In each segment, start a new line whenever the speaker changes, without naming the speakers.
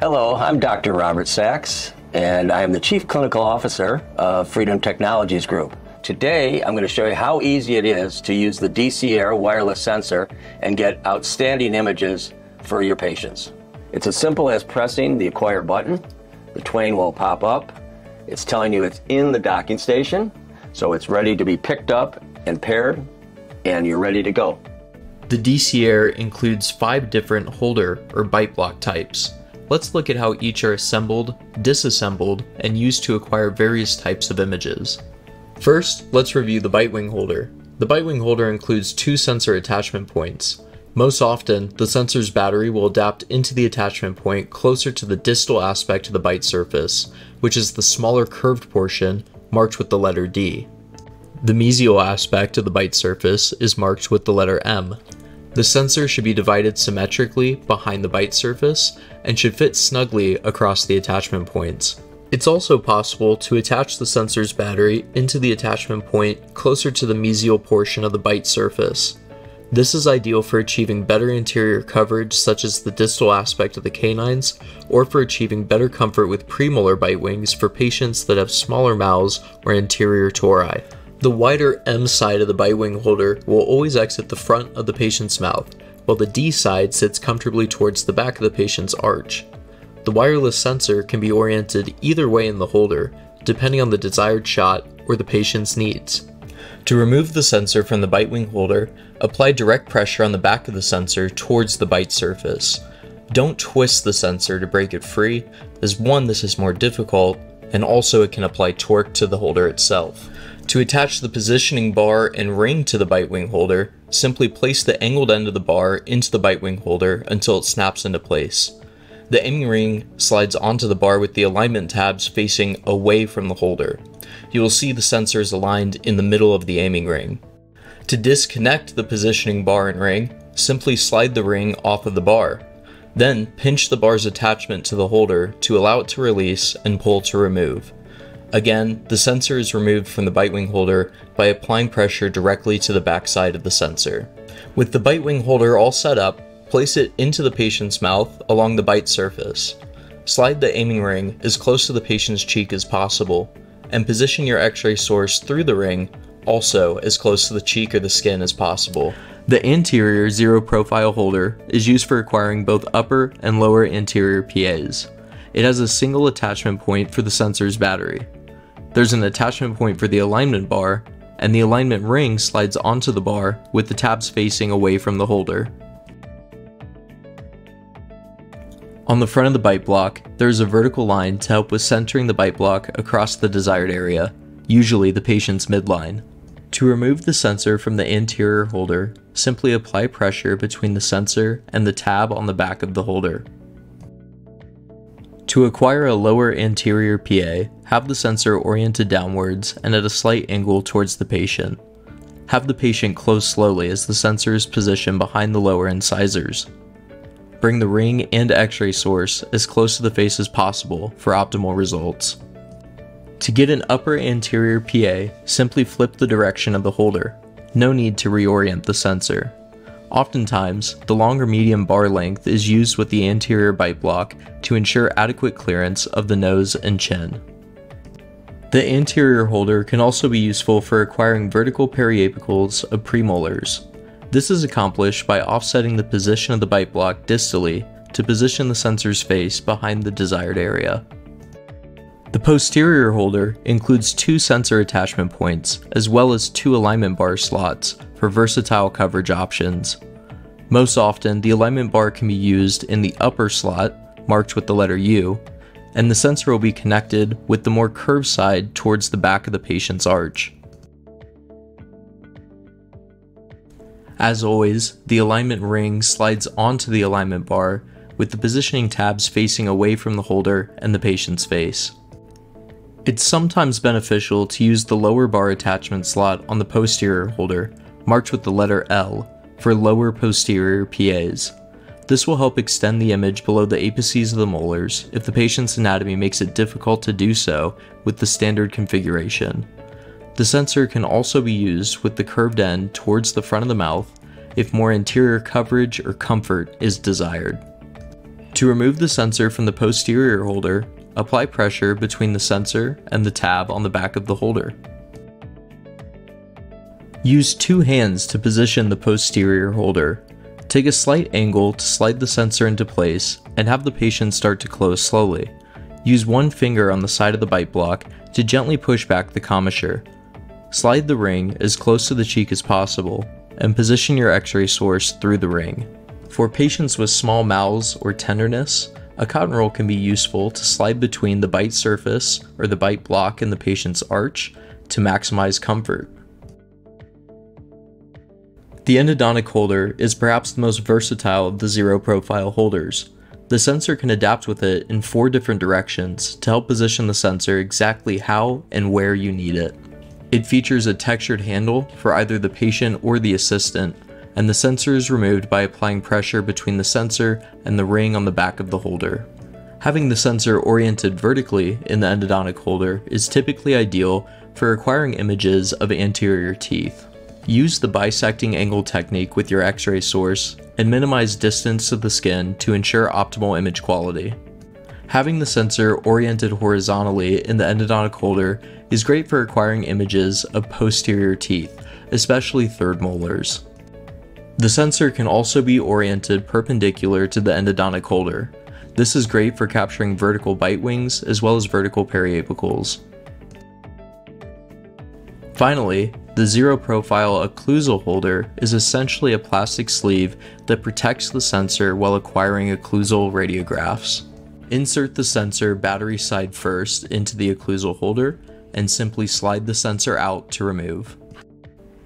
Hello, I'm Dr. Robert Sachs, and I am the Chief Clinical Officer of Freedom Technologies Group. Today, I'm going to show you how easy it is to use the DC Air wireless sensor and get outstanding images for your patients. It's as simple as pressing the acquire button. The twain will pop up. It's telling you it's in the docking station, so it's ready to be picked up and paired, and you're ready to go.
The DC Air includes five different holder or bite block types. Let's look at how each are assembled, disassembled, and used to acquire various types of images. First, let's review the BiteWing holder. The BiteWing holder includes two sensor attachment points. Most often, the sensor's battery will adapt into the attachment point closer to the distal aspect of the bite surface, which is the smaller curved portion marked with the letter D. The mesial aspect of the bite surface is marked with the letter M. The sensor should be divided symmetrically behind the bite surface and should fit snugly across the attachment points. It's also possible to attach the sensor's battery into the attachment point closer to the mesial portion of the bite surface. This is ideal for achieving better anterior coverage such as the distal aspect of the canines, or for achieving better comfort with premolar bite wings for patients that have smaller mouths or anterior tori. The wider M side of the bite wing holder will always exit the front of the patient's mouth, while the D side sits comfortably towards the back of the patient's arch. The wireless sensor can be oriented either way in the holder, depending on the desired shot or the patient's needs. To remove the sensor from the bite wing holder, apply direct pressure on the back of the sensor towards the bite surface. Don't twist the sensor to break it free, as one, this is more difficult, and also it can apply torque to the holder itself. To attach the positioning bar and ring to the bite wing holder, simply place the angled end of the bar into the bite wing holder until it snaps into place. The aiming ring slides onto the bar with the alignment tabs facing away from the holder. You will see the sensors aligned in the middle of the aiming ring. To disconnect the positioning bar and ring, simply slide the ring off of the bar. Then pinch the bar's attachment to the holder to allow it to release and pull to remove. Again, the sensor is removed from the bite wing holder by applying pressure directly to the backside of the sensor. With the bite wing holder all set up, place it into the patient's mouth along the bite surface. Slide the aiming ring as close to the patient's cheek as possible, and position your x-ray source through the ring also as close to the cheek or the skin as possible. The anterior zero profile holder is used for acquiring both upper and lower anterior PAs. It has a single attachment point for the sensor's battery. There's an attachment point for the alignment bar, and the alignment ring slides onto the bar with the tabs facing away from the holder. On the front of the bite block, there is a vertical line to help with centering the bite block across the desired area, usually the patient's midline. To remove the sensor from the anterior holder, simply apply pressure between the sensor and the tab on the back of the holder. To acquire a lower anterior PA, have the sensor oriented downwards and at a slight angle towards the patient. Have the patient close slowly as the sensor is positioned behind the lower incisors. Bring the ring and x-ray source as close to the face as possible for optimal results. To get an upper anterior PA, simply flip the direction of the holder. No need to reorient the sensor. Oftentimes, the longer medium bar length is used with the anterior bite block to ensure adequate clearance of the nose and chin. The anterior holder can also be useful for acquiring vertical periapicals of premolars. This is accomplished by offsetting the position of the bite block distally to position the sensor's face behind the desired area. The posterior holder includes two sensor attachment points, as well as two alignment bar slots for versatile coverage options. Most often, the alignment bar can be used in the upper slot, marked with the letter U, and the sensor will be connected with the more curved side towards the back of the patient's arch. As always, the alignment ring slides onto the alignment bar with the positioning tabs facing away from the holder and the patient's face. It's sometimes beneficial to use the lower bar attachment slot on the posterior holder, marked with the letter L, for lower posterior PAs. This will help extend the image below the apices of the molars if the patient's anatomy makes it difficult to do so with the standard configuration. The sensor can also be used with the curved end towards the front of the mouth if more anterior coverage or comfort is desired. To remove the sensor from the posterior holder, apply pressure between the sensor and the tab on the back of the holder. Use two hands to position the posterior holder. Take a slight angle to slide the sensor into place and have the patient start to close slowly. Use one finger on the side of the bite block to gently push back the commissure. Slide the ring as close to the cheek as possible and position your x-ray source through the ring. For patients with small mouths or tenderness, a cotton roll can be useful to slide between the bite surface or the bite block and the patient's arch to maximize comfort. The endodontic holder is perhaps the most versatile of the zero profile holders. The sensor can adapt with it in four different directions to help position the sensor exactly how and where you need it. It features a textured handle for either the patient or the assistant, and the sensor is removed by applying pressure between the sensor and the ring on the back of the holder. Having the sensor oriented vertically in the endodontic holder is typically ideal for acquiring images of anterior teeth. Use the bisecting angle technique with your x-ray source and minimize distance to the skin to ensure optimal image quality. Having the sensor oriented horizontally in the endodontic holder is great for acquiring images of posterior teeth, especially third molars. The sensor can also be oriented perpendicular to the endodontic holder. This is great for capturing vertical bite wings as well as vertical periapicals. Finally, the zero profile occlusal holder is essentially a plastic sleeve that protects the sensor while acquiring occlusal radiographs. Insert the sensor battery side first into the occlusal holder and simply slide the sensor out to remove.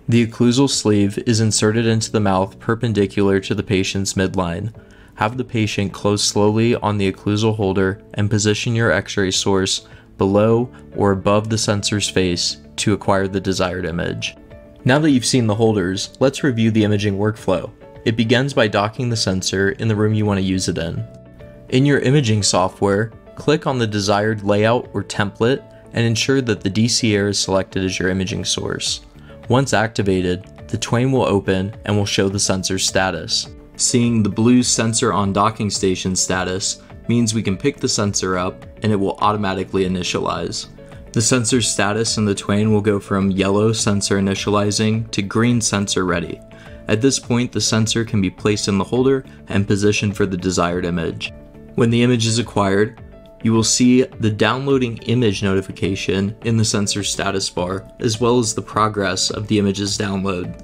The occlusal sleeve is inserted into the mouth perpendicular to the patient's midline. Have the patient close slowly on the occlusal holder and position your x-ray source below or above the sensor's face to acquire the desired image. Now that you've seen the holders, let's review the imaging workflow. It begins by docking the sensor in the room you want to use it in. In your imaging software, click on the desired layout or template and ensure that the DC-Air is selected as your imaging source. Once activated, the Twain will open and will show the sensor's status. Seeing the blue sensor on docking station status means we can pick the sensor up and it will automatically initialize. The sensor status in the Twain will go from yellow sensor initializing to green sensor ready. At this point, the sensor can be placed in the holder and positioned for the desired image. When the image is acquired, you will see the downloading image notification in the sensor status bar, as well as the progress of the image's download.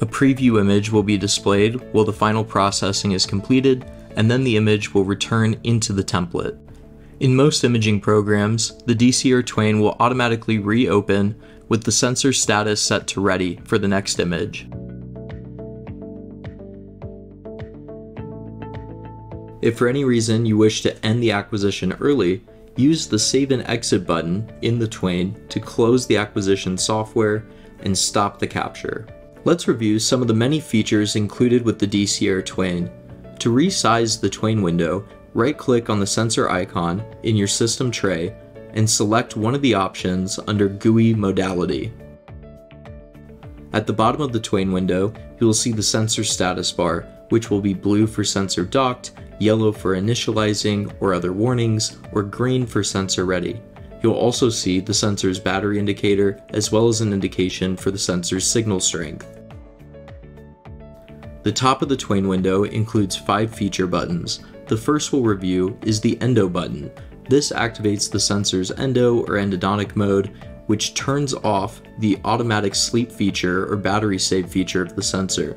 A preview image will be displayed while the final processing is completed, and then the image will return into the template. In most imaging programs, the DCAir Twain will automatically reopen with the sensor status set to ready for the next image. If for any reason you wish to end the acquisition early, use the Save and Exit button in the Twain to close the acquisition software and stop the capture. Let's review some of the many features included with the DC-Air Twain. To resize the Twain window, right click on the sensor icon in your system tray and select one of the options under GUI modality. At the bottom of the Twain window, you will see the sensor status bar, which will be blue for sensor docked, yellow for initializing or other warnings, or green for sensor ready. You'll also see the sensor's battery indicator as well as an indication for the sensor's signal strength. The top of the Twain window includes five feature buttons, the first we'll review is the endo button. This activates the sensor's endo or endodontic mode, which turns off the automatic sleep feature or battery save feature of the sensor.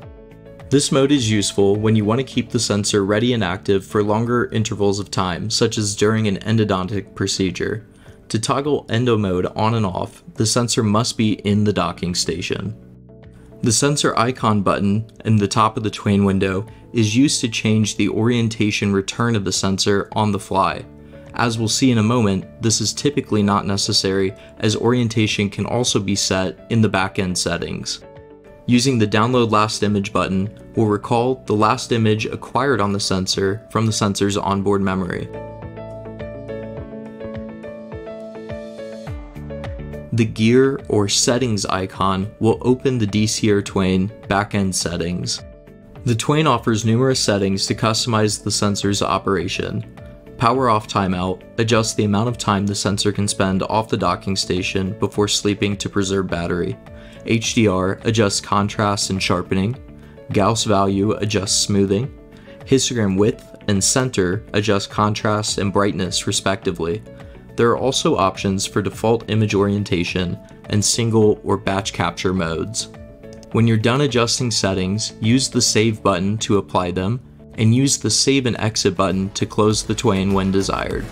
This mode is useful when you want to keep the sensor ready and active for longer intervals of time, such as during an endodontic procedure. To toggle endo mode on and off, the sensor must be in the docking station. The sensor icon button in the top of the Twain window is used to change the orientation return of the sensor on the fly. As we'll see in a moment, this is typically not necessary as orientation can also be set in the backend settings. Using the download last image button we'll recall the last image acquired on the sensor from the sensor's onboard memory. The gear or settings icon will open the DC-Air Twain backend settings. The Twain offers numerous settings to customize the sensor's operation. Power off timeout adjusts the amount of time the sensor can spend off the docking station before sleeping to preserve battery. HDR adjusts contrast and sharpening. Gauss value adjusts smoothing. Histogram width and center adjust contrast and brightness respectively. There are also options for default image orientation and single or batch capture modes. When you're done adjusting settings, use the Save button to apply them, and use the Save and Exit button to close the Twain when desired.